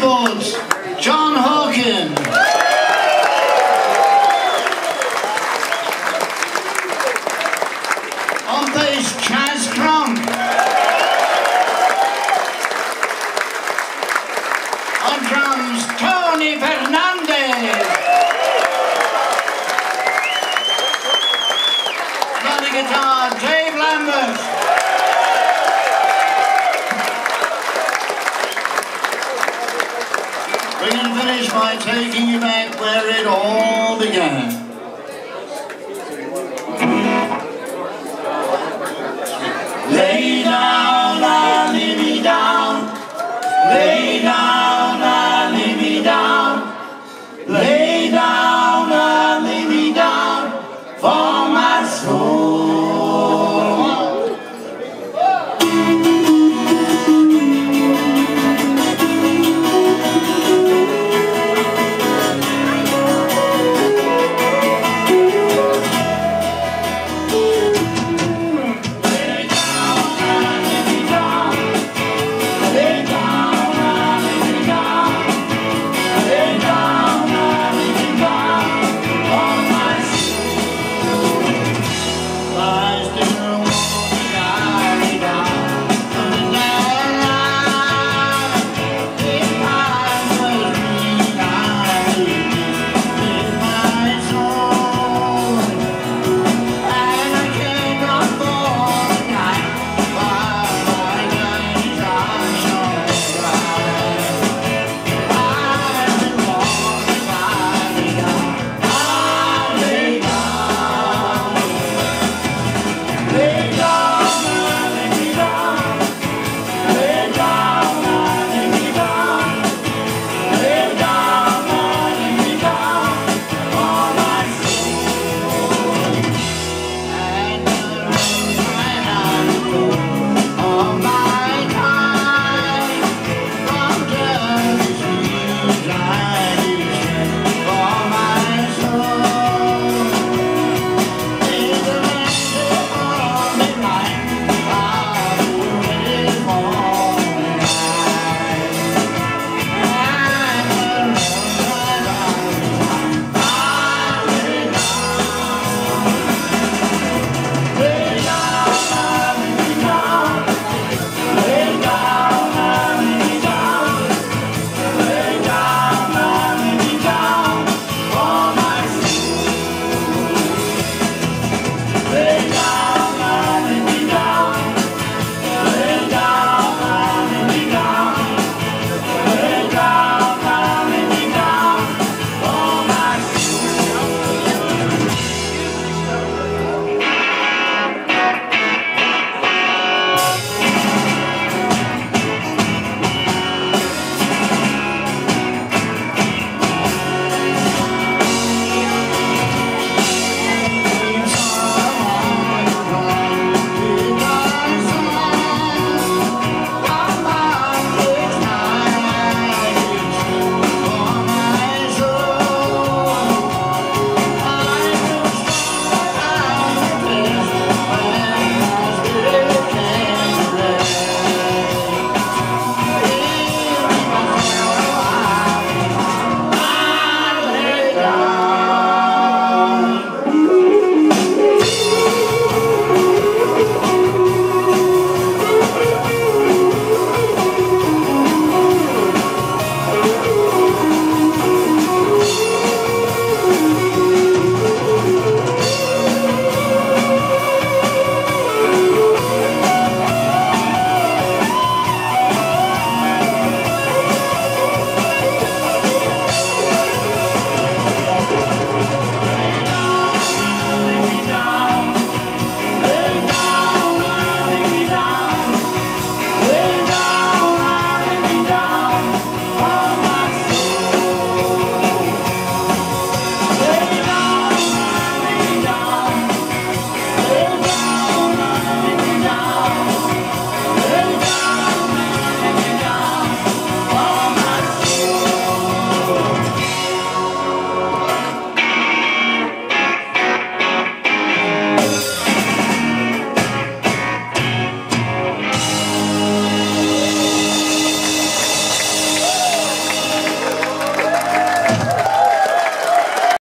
keyboards, John Hawken. On bass, by taking you back where it all began. Lay down, lay me down. Lay down, lay me down. Lay